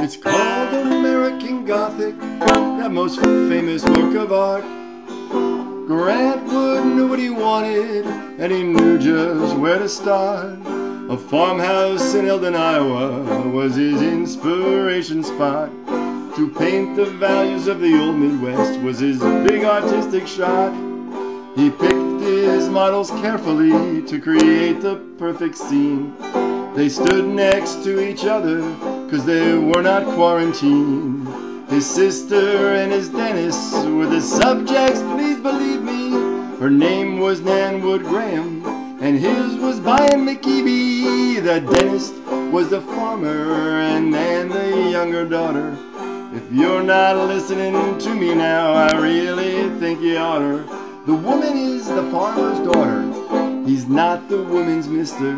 It's called American Gothic, that most famous work of art. Grant Wood knew what he wanted, and he knew just where to start. A farmhouse in Eldon, Iowa was his inspiration spot. To paint the values of the old Midwest was his big artistic shot. He picked his models carefully to create the perfect scene. They stood next to each other, cause they were not quarantined. His sister and his dentist were the subjects, please believe me. Her name was Nan Wood Graham, and his was Byron McKeeby. The dentist was the farmer, and Nan the younger daughter. If you're not listening to me now, I really think you oughter. The woman is the farmer's daughter. He's not the woman's mister.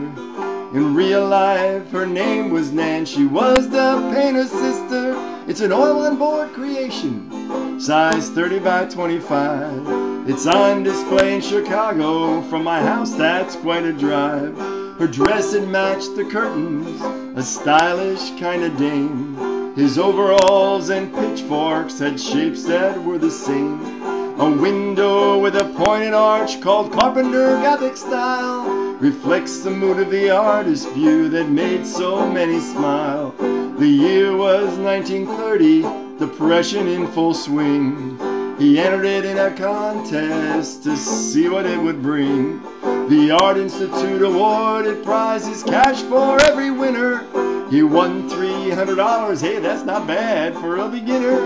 In real life, her name was Nan. She was the painter's sister. It's an oil on board creation, size 30 by 25. It's on display in Chicago. From my house, that's quite a drive. Her dress had matched the curtains, a stylish kind of dame. His overalls and pitchforks had shapes that were the same. A window with a pointed arch called Carpenter Gothic style reflects the mood of the artist's view that made so many smile. The year was 1930, depression in full swing. He entered it in a contest to see what it would bring. The Art Institute awarded prizes, cash for every winner. He won $300. Hey, that's not bad for a beginner.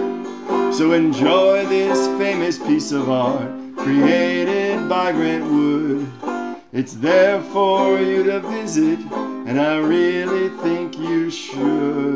So enjoy this famous piece of art created by Grant Wood. It's there for you to visit, and I really think you should.